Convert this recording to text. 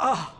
Ah!